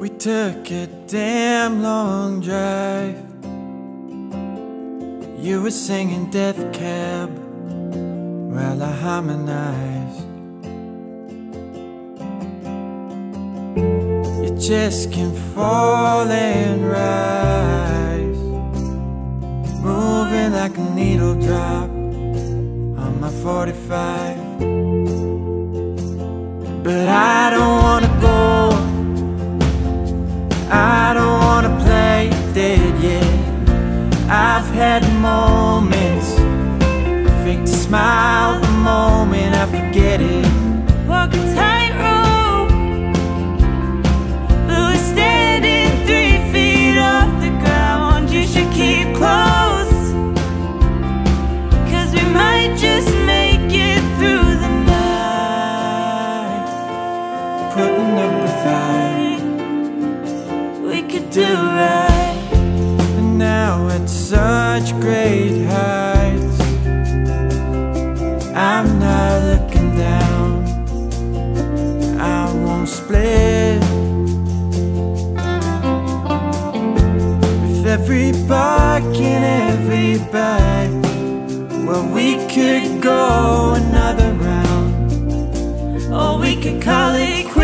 We took a damn long drive. You were singing Death Cab while I harmonized. You just can fall and rise, moving like a needle drop on my 45. But I had moments. Fake to smile the moment I forget it. Walk a tightrope. But we're standing three feet off the ground You should keep close. Cause we might just make it through the night. Putting up a fight. We could do right now at such great heights. I'm not looking down. I won't split. With every bark and every bite Well, we could go another round. Or we could call it quits